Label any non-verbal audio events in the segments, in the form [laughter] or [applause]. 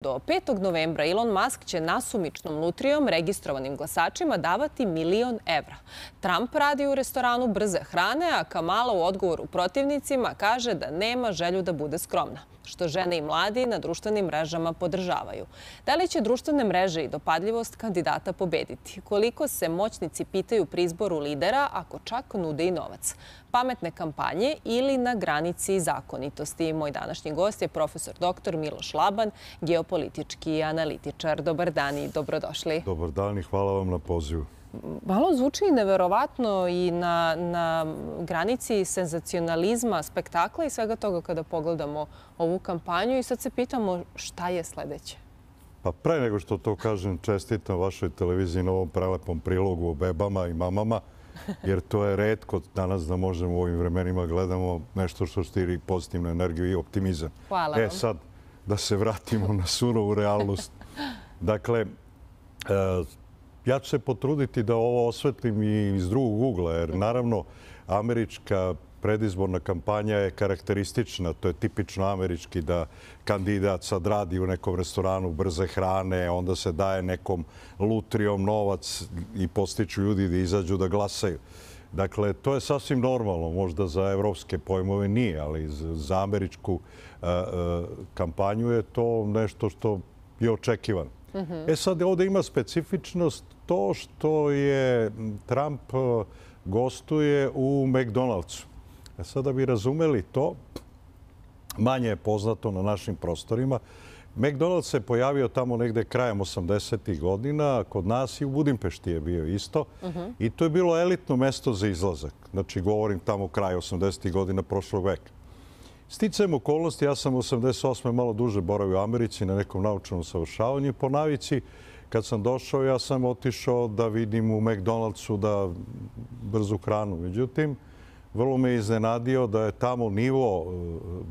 Do 5. novembra Elon Musk će nasumičnom lutrijom registrovanim glasačima davati milion evra. Trump radi u restoranu brze hrane, a Kamala u odgovoru protivnicima kaže da nema želju da bude skromna što žene i mladi na društvenim mrežama podržavaju. Da li će društvene mreže i dopadljivost kandidata pobediti? Koliko se moćnici pitaju pri izboru lidera ako čak nude i novac? Pametne kampanje ili na granici zakonitosti? Moj današnji gost je profesor dr. Miloš Laban, geopolitički analitičar. Dobar dan i dobrodošli. Dobar dan i hvala vam na pozivu malo zvuči neverovatno i na granici senzacionalizma, spektakla i svega toga kada pogledamo ovu kampanju. I sad se pitamo šta je sledeće? Pa pre nego što to kažem, čestitam vašoj televiziji na ovom prelepom prilogu o bebama i mamama, jer to je redko danas da možemo u ovim vremenima gledamo nešto što štiri pozitivnu energiju i optimizam. Hvala e, vam. E sad, da se vratimo na surovu realnost. Dakle, e, Ja ću se potruditi da ovo osvetlim i iz drugog ugla, jer naravno američka predizborna kampanja je karakteristična. To je tipično američki da kandidat sad radi u nekom restoranu brze hrane, onda se daje nekom lutrijom novac i postiču ljudi da izađu da glasaju. Dakle, to je sasvim normalno. Možda za evropske pojmove nije, ali za američku e, e, kampanju je to nešto što je očekivano. E sad, ovdje ima specifičnost to što je Trump e, gostuje u McDonald'su. E sad, da bi razumeli to, manje je poznato na našim prostorima. McDonald's se pojavio tamo negde krajem 80. godina, kod nas i u Budimpešti je bio isto. I to je bilo elitno mesto za izlazak. Znači, govorim tamo kraj 80. godina prošlog veka. Sticajem okolnosti, ja sam u 88. malo duže boravio u Americi na nekom naučnom savršavanju. Po navici, kad sam došao, ja sam otišao da vidim u McDonald'su da brzu hranu. Međutim, vrlo me iznenadio da je tamo nivo e,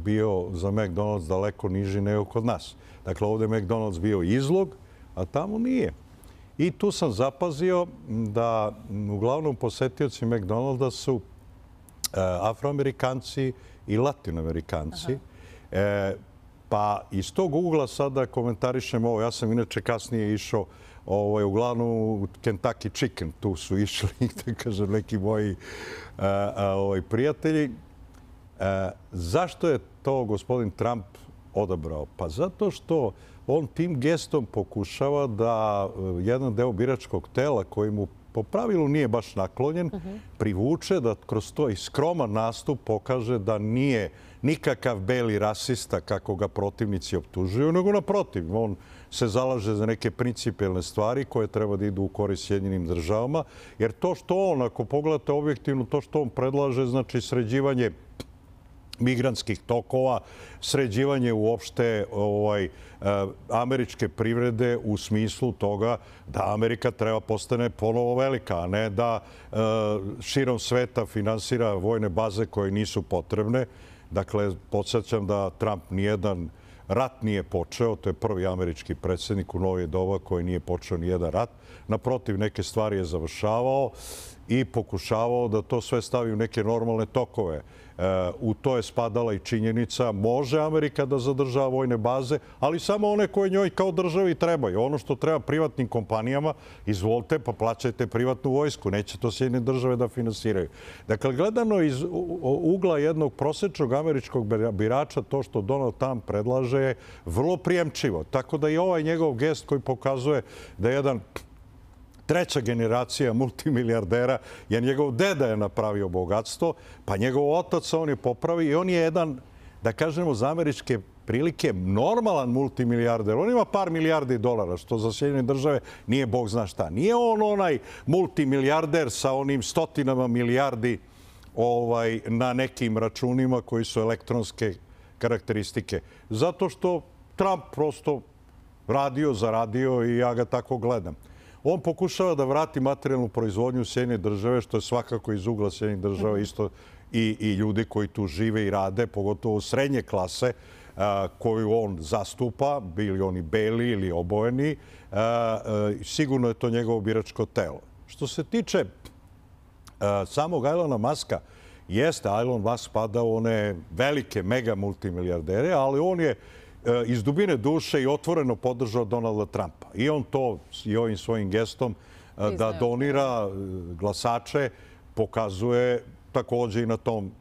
bio za McDonald's daleko niži nego kod nas. Dakle, ovdje je McDonald's bio izlog, a tamo nije. I tu sam zapazio da uglavnom posetioci McDonald'sa su e, afroamerikanci, i latinoamerikanci. E, pa iz tog ugla sada komentarišem ovo. Ja sam inače kasnije išao ovaj, uglavnom u Kentucky Chicken. Tu su išli, [laughs] da kažem, neki moji ovaj, prijatelji. E, zašto je to gospodin Trump odabrao? Pa zato što on tim gestom pokušava da jedan deo biračkog tela koji mu po pravilu nije baš naklonjen, privuče da kroz to i skroman nastup pokaže da nije nikakav beli rasista kako ga protivnici optužuju, nego naprotiv. On se zalaže za neke principijalne stvari koje treba da idu u korist Sjedinim državama. Jer to što on, ako pogledate objektivno, to što on predlaže, znači sređivanje migranskih tokova, sređivanje uopšte ovaj, e, američke privrede u smislu toga da Amerika treba postane ponovo velika, a ne da e, širom sveta finansira vojne baze koje nisu potrebne. Dakle, podsjećam da Trump nijedan rat nije počeo, to je prvi američki predsjednik u novije doba koji nije počeo nijedan rat. Naprotiv, neke stvari je završavao i pokušavao da to sve stavi u neke normalne tokove. U to je spadala i činjenica, može Amerika da zadržava vojne baze, ali samo one koje njoj kao državi trebaju. Ono što treba privatnim kompanijama, izvolite pa plaćajte privatnu vojsku, neće to sjedne države da finansiraju. Dakle, gledano iz ugla jednog prosečnog američkog birača, to što Donald Trump predlaže je vrlo prijemčivo. Tako da i ovaj njegov gest koji pokazuje da je jedan treća generacija multimilijardera, jer njegov deda je napravio bogatstvo, pa njegov otac on je popravi i on je jedan, da kažemo, za američke prilike normalan multimilijarder. On ima par milijardi dolara, što za Sjedine države nije bog zna šta. Nije on onaj multimilijarder sa onim stotinama milijardi ovaj, na nekim računima koji su elektronske karakteristike. Zato što Trump prosto radio, zaradio i ja ga tako gledam. On pokušava da vrati materijalnu proizvodnju Sjedinje države, što je svakako iz ugla Sjedinje države mhm. isto i ljudi koji tu žive i rade, pogotovo srednje klase koju on zastupa, bili oni beli ili obojeni, sigurno je to njegovo biračko telo. Što se tiče samog Ilona Maska, jeste, Elon Musk spada u one velike mega multimilijardere, ali on je iz dubine duše i otvoreno podržao Donalda Trumpa. I on to i ovim svojim gestom e, da donira glasače pokazuje također i na tom,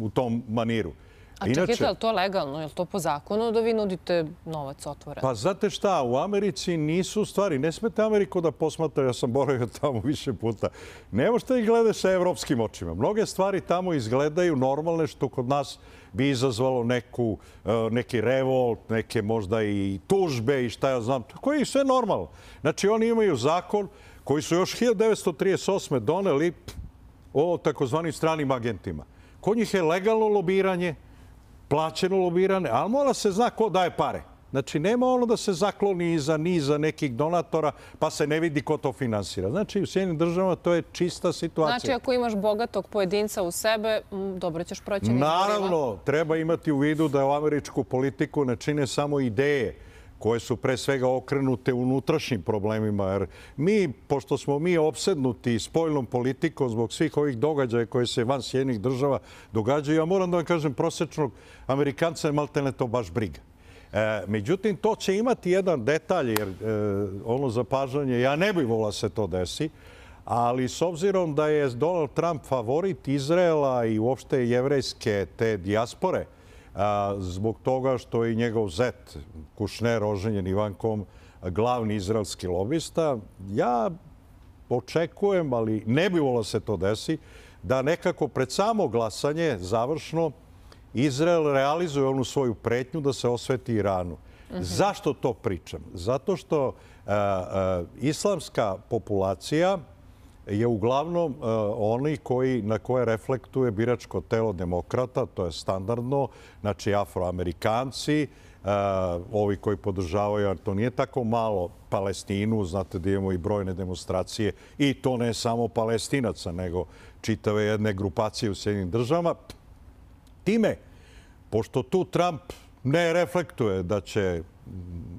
u tom maniru. A čekajte, je li to legalno? Je li to po zakonu da vi nudite novac otvoren? Pa znate šta, u Americi nisu stvari. Ne smete Ameriku da posmatra, ja sam boravio tamo više puta. Ne možete ih gledati sa evropskim očima. Mnoge stvari tamo izgledaju normalne što kod nas bi izazvalo neku, e, neki revolt, neke možda i tužbe i šta ja znam. Koji je sve normalno. Znači oni imaju zakon koji su još 1938. doneli o takozvanim stranim agentima. Kod njih je legalno lobiranje, plaćeno lobirane, ali mora se zna ko daje pare. Znači, nema ono da se zakloni iza niza nekih donatora, pa se ne vidi ko to finansira. Znači, u sjednim državama to je čista situacija. Znači, ako imaš bogatog pojedinca u sebe, dobro ćeš proći Naravno, treba imati u vidu da u američku politiku ne čine samo ideje koje su pre svega okrenute unutrašnjim problemima. Jer mi, pošto smo mi obsednuti spoljnom politikom zbog svih ovih događaja koje se van sjednih država događaju, ja moram da vam kažem, prosečnog Amerikanca je maltene to baš briga. E, međutim, to će imati jedan detalj, jer e, ono zapažanje, ja ne bih vola se to desi, ali s obzirom da je Donald Trump favorit Izraela i uopšte jevrejske te dijaspore, zbog toga što je njegov zet Kušner oženjen Ivankom glavni izraelski lobista. Ja očekujem, ali ne bi volao se to desi, da nekako pred samo glasanje završno Izrael realizuje onu svoju pretnju da se osveti Iranu. Zašto to pričam? Zato što islamska populacija je uglavnom e, oni koji, na koje reflektuje biračko telo demokrata, to je standardno, znači afroamerikanci, uh, ovi koji podržavaju, jer to nije tako malo Palestinu, znate da imamo i brojne demonstracije, i to ne samo palestinaca, nego čitave jedne grupacije u Sjedinim državama. Time, pošto tu Trump ne reflektuje da će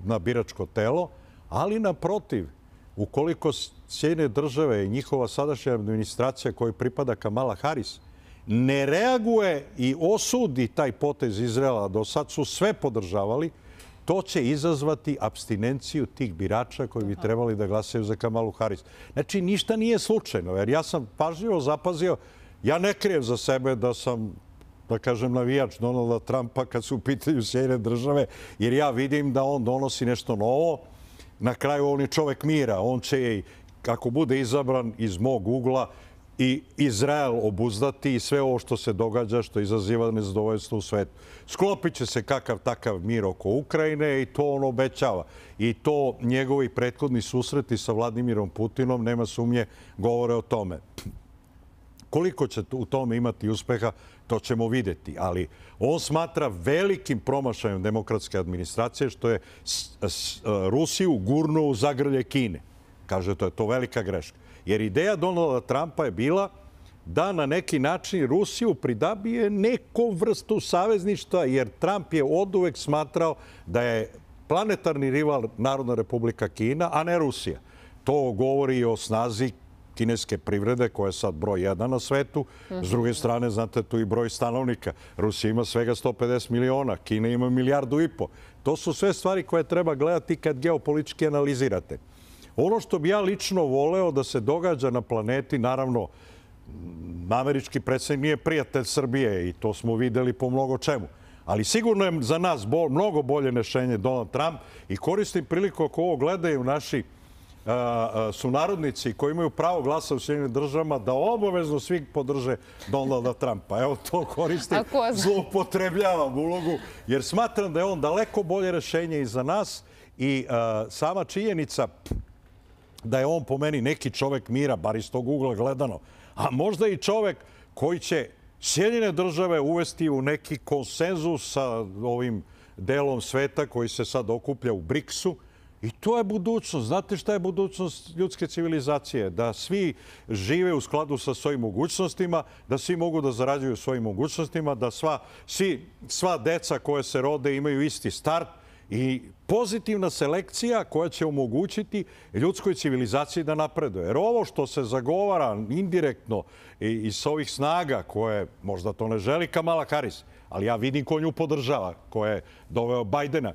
na biračko telo, ali naprotiv, ukoliko Sjedine države i njihova sadašnja administracija koju pripada Kamala Harris ne reaguje i osudi taj potez Izraela, do sad su sve podržavali, to će izazvati abstinenciju tih birača koji bi trebali da glasaju za Kamalu Harris. Znači, ništa nije slučajno, jer ja sam pažljivo zapazio, ja ne krijem za sebe da sam da kažem, navijač Donalda Trumpa kad su u pitanju Sjedine države, jer ja vidim da on donosi nešto novo. Na kraju on je čovek mira. On će kako bude izabran iz mog ugla i Izrael obuzdati i sve ovo što se događa, što izaziva nezadovoljstvo u svetu. Sklopit će se kakav takav mir oko Ukrajine i to on obećava. I to njegovi prethodni susreti sa Vladimirom Putinom, nema sumnje, govore o tome. Koliko će u tome imati uspeha, to ćemo videti. Ali on smatra velikim promašajem demokratske administracije što je Rusiju gurnuo u zagrlje Kine kaže to je to velika greška. Jer ideja Donalda Trumpa je bila da na neki način Rusiju pridabije neku vrstu savezništva, jer Trump je od uvek smatrao da je planetarni rival Narodna republika Kina, a ne Rusija. To govori o snazi kineske privrede, koja je sad broj jedan na svetu. S druge strane, znate, tu i broj stanovnika. Rusija ima svega 150 miliona, Kina ima milijardu i po. To su sve stvari koje treba gledati kad geopolitički analizirate. Ono što bi ja lično voleo da se događa na planeti, naravno, američki predsjednik nije prijatelj Srbije i to smo videli po mnogo čemu. Ali sigurno je za nas mnogo bolje nešenje Donald Trump i koristim priliku ako ovo gledaju naši sunarodnici koji imaju pravo glasa u Sjedinim državama da obavezno svi podrže Donalda Trumpa. Evo to koristim, zloupotrebljavam ulogu jer smatram da je on daleko bolje rešenje i za nas i sama činjenica da je on po meni neki čovek mira, bar iz tog ugla gledano, a možda i čovek koji će Sjedine države uvesti u neki konsenzus sa ovim delom sveta koji se sad okuplja u BRICS-u. I to je budućnost. Znate šta je budućnost ljudske civilizacije? Da svi žive u skladu sa svojim mogućnostima, da svi mogu da zarađuju svojim mogućnostima, da sva, svi, sva deca koje se rode imaju isti start, i pozitivna selekcija koja će omogućiti ljudskoj civilizaciji da napreduje. Jer ovo što se zagovara indirektno iz ovih snaga koje možda to ne želi Kamala Harris, ali ja vidim ko nju podržava, ko je doveo Bajdena.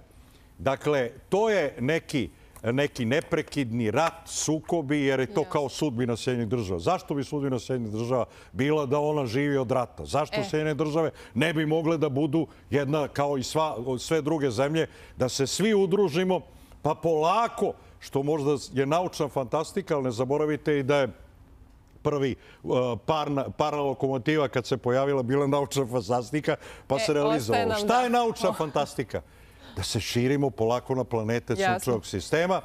Dakle, to je neki neki neprekidni rat, sukobi, jer je to kao sudbina Sjedinjeg država. Zašto bi sudbina Sjedinjeg država bila da ona živi od rata? Zašto e. Sjedinje države ne bi mogle da budu jedna kao i sva, sve druge zemlje, da se svi udružimo, pa polako, što možda je naučna fantastika, ali ne zaboravite i da je prvi uh, par lokomotiva kad se pojavila bila naučna fantastika, pa se e, realizovalo. Šta je naučna fantastika? Da se širimo polako na planete sunčevog sistema,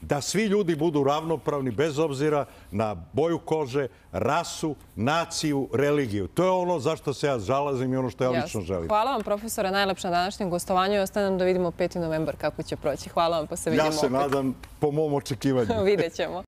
da svi ljudi budu ravnopravni bez obzira na boju kože, rasu, naciju, religiju. To je ono zašto se ja žalazim i ono što ja lično želim. Hvala vam, profesore, najlepše na današnjem gostovanju i ostanem da vidimo 5. novembar kako će proći. Hvala vam, pa se vidimo opet. Ja se nadam po mom očekivanju. [laughs] Vidjet ćemo.